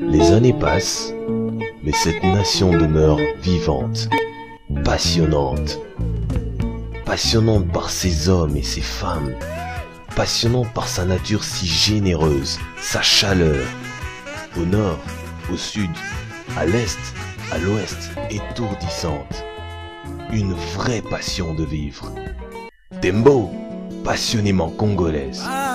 Les années passent, mais cette nation demeure vivante, passionnante. Passionnante par ses hommes et ses femmes, passionnante par sa nature si généreuse, sa chaleur. Au nord, au sud, à l'est, à l'ouest, étourdissante. Une vraie passion de vivre. Tembo, passionnément congolaise. Ah,